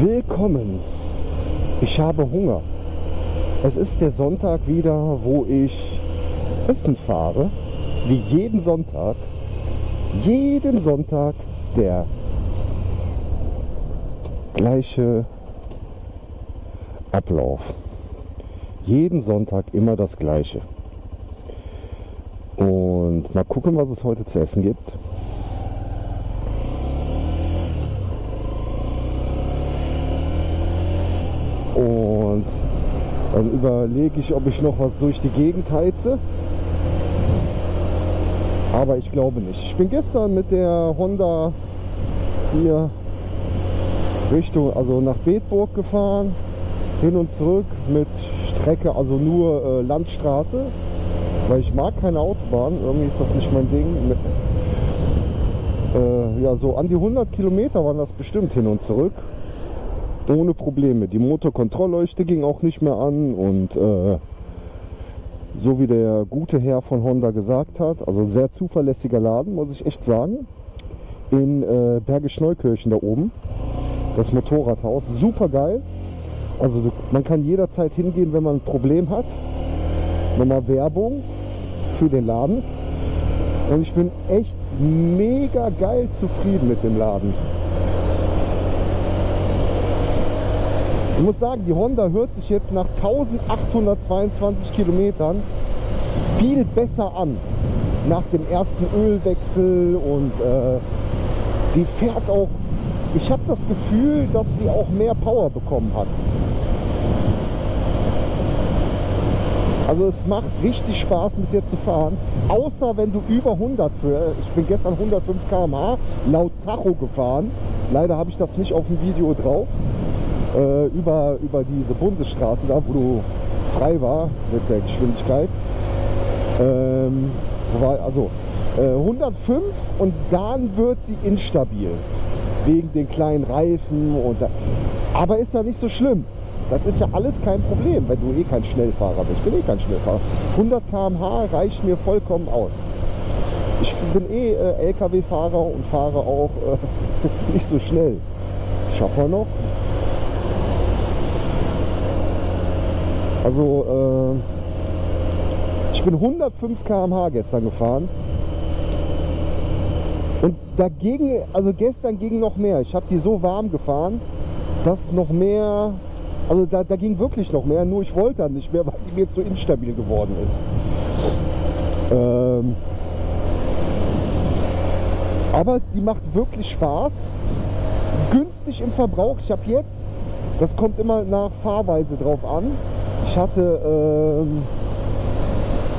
Willkommen. Ich habe Hunger. Es ist der Sonntag wieder, wo ich essen fahre. Wie jeden Sonntag. Jeden Sonntag der gleiche Ablauf. Jeden Sonntag immer das gleiche. Und mal gucken, was es heute zu essen gibt. Und dann überlege ich, ob ich noch was durch die Gegend heize. Aber ich glaube nicht. Ich bin gestern mit der Honda hier Richtung, also nach Bedburg gefahren, hin und zurück mit Strecke, also nur äh, Landstraße, weil ich mag keine Autobahn. Irgendwie ist das nicht mein Ding. Äh, ja, so an die 100 Kilometer waren das bestimmt hin und zurück ohne Probleme. Die Motorkontrollleuchte ging auch nicht mehr an und äh, so wie der gute Herr von Honda gesagt hat, also sehr zuverlässiger Laden, muss ich echt sagen. In äh, Bergisch Neukirchen da oben. Das Motorradhaus, super geil. Also man kann jederzeit hingehen, wenn man ein Problem hat. Nochmal Werbung für den Laden. Und ich bin echt mega geil zufrieden mit dem Laden. Ich muss sagen, die Honda hört sich jetzt nach 1822 Kilometern viel besser an. Nach dem ersten Ölwechsel und äh, die fährt auch. Ich habe das Gefühl, dass die auch mehr Power bekommen hat. Also es macht richtig Spaß mit dir zu fahren, außer wenn du über 100 für. Ich bin gestern 105 km/h laut Tacho gefahren. Leider habe ich das nicht auf dem Video drauf äh, über, über diese Bundesstraße, da wo du frei war mit der Geschwindigkeit. Ähm, war, also äh, 105 und dann wird sie instabil. Wegen den kleinen Reifen. Und da, aber ist ja nicht so schlimm. Das ist ja alles kein Problem, wenn du eh kein Schnellfahrer bist. Ich bin eh kein Schnellfahrer. 100 km/h reicht mir vollkommen aus. Ich bin eh äh, LKW-Fahrer und fahre auch äh, nicht so schnell. Schaffen wir noch? Also äh, ich bin 105 km/h gestern gefahren. Und dagegen, also gestern ging noch mehr. Ich habe die so warm gefahren, dass noch mehr, also da, da ging wirklich noch mehr, nur ich wollte dann nicht mehr, weil die mir zu instabil geworden ist. Ähm, aber die macht wirklich Spaß. Günstig im Verbrauch. Ich habe jetzt, das kommt immer nach Fahrweise drauf an, ich hatte, ähm,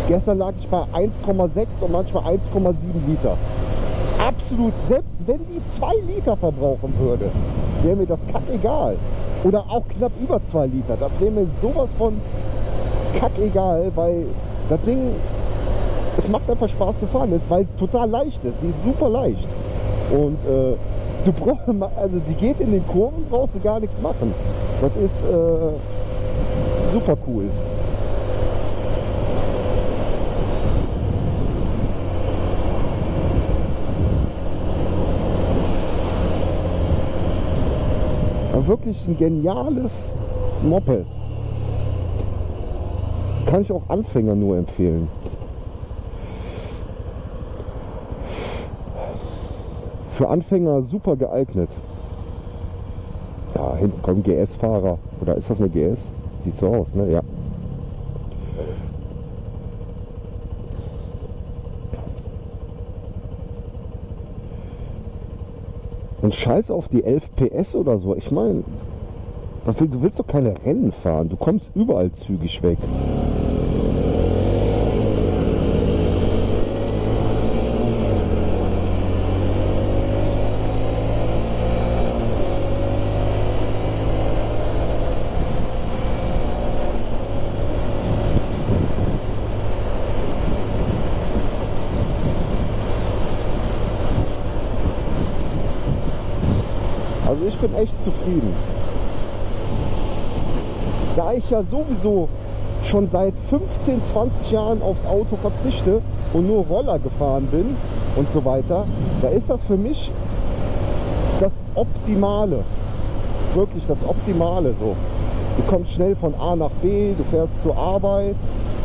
gestern lag ich bei 1,6 und manchmal 1,7 Liter. Absolut, selbst wenn die 2 Liter verbrauchen würde, wäre mir das kackegal. Oder auch knapp über 2 Liter. Das wäre mir sowas von kackegal, weil das Ding, es macht einfach Spaß zu fahren, weil es total leicht ist. Die ist super leicht. Und äh, du brauchst, also die geht in den Kurven, brauchst du gar nichts machen. Das ist, äh, super cool. wirklich ein geniales Moped. Kann ich auch Anfänger nur empfehlen. Für Anfänger super geeignet. Ja, hinten kommt GS-Fahrer. Oder ist das eine GS? Sieht so aus, ne? Ja. Und scheiß auf die 11 PS oder so. Ich meine, du willst doch keine Rennen fahren. Du kommst überall zügig weg. Ich bin echt zufrieden. Da ich ja sowieso schon seit 15, 20 Jahren aufs Auto verzichte und nur Roller gefahren bin und so weiter, da ist das für mich das Optimale. wirklich das Optimale so. Du kommst schnell von A nach B, du fährst zur Arbeit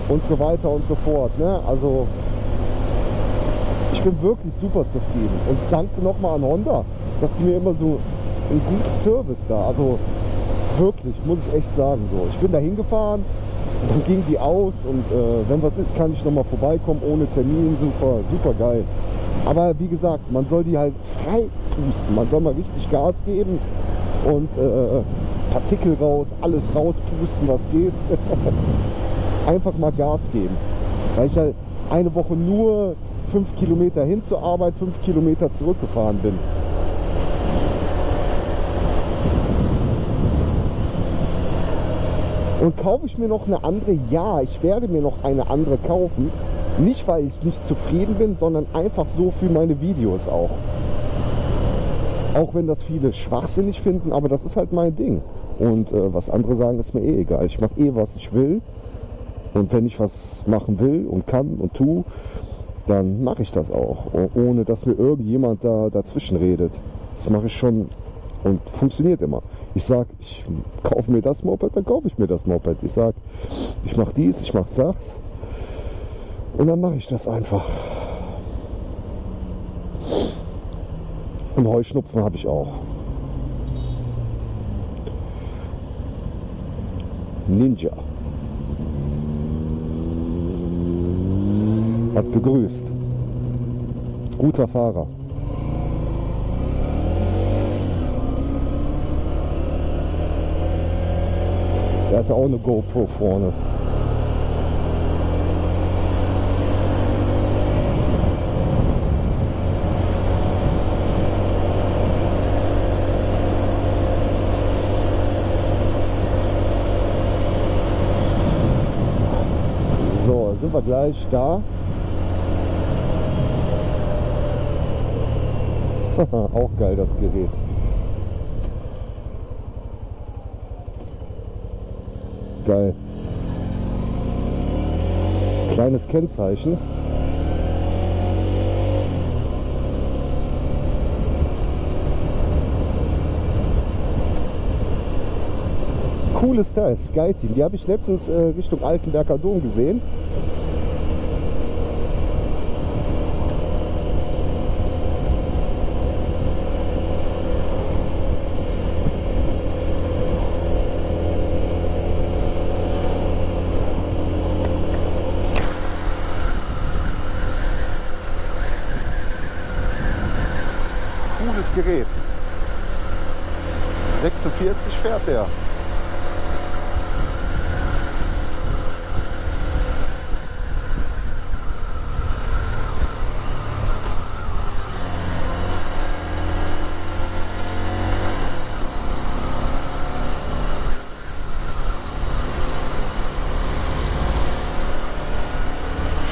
und so weiter und so fort. Ne? Also ich bin wirklich super zufrieden. Und danke nochmal an Honda, dass die mir immer so einen guten Service da. Also wirklich, muss ich echt sagen. So. Ich bin da hingefahren dann ging die aus und äh, wenn was ist, kann ich nochmal vorbeikommen ohne Termin. Super, super geil. Aber wie gesagt, man soll die halt frei pusten. Man soll mal richtig Gas geben und äh, Partikel raus, alles rauspusten, was geht. Einfach mal Gas geben. Weil ich halt eine Woche nur fünf Kilometer hin zur Arbeit, fünf Kilometer zurückgefahren bin. Und kaufe ich mir noch eine andere? Ja, ich werde mir noch eine andere kaufen. Nicht, weil ich nicht zufrieden bin, sondern einfach so für meine Videos auch. Auch wenn das viele schwachsinnig finden, aber das ist halt mein Ding. Und äh, was andere sagen, ist mir eh egal. Ich mache eh, was ich will. Und wenn ich was machen will und kann und tu, dann mache ich das auch. Ohne dass mir irgendjemand da dazwischen redet. Das mache ich schon und funktioniert immer. Ich sage, ich kaufe mir das Moped, dann kaufe ich mir das Moped. Ich sage, ich mache dies, ich mache das. Und dann mache ich das einfach. Und Heuschnupfen habe ich auch. Ninja. Hat gegrüßt. Guter Fahrer. Der hatte auch eine GoPro vorne. So, sind wir gleich da. auch geil das Gerät. Geil. Kleines Kennzeichen. Cooles Teil, Sky Team. Die habe ich letztens äh, Richtung Altenberger Dom gesehen. Cooles Gerät. 46 fährt der.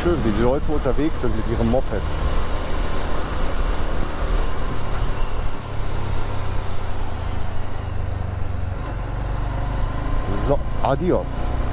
Schön, wie die Leute unterwegs sind mit ihren Mopeds. So, adios.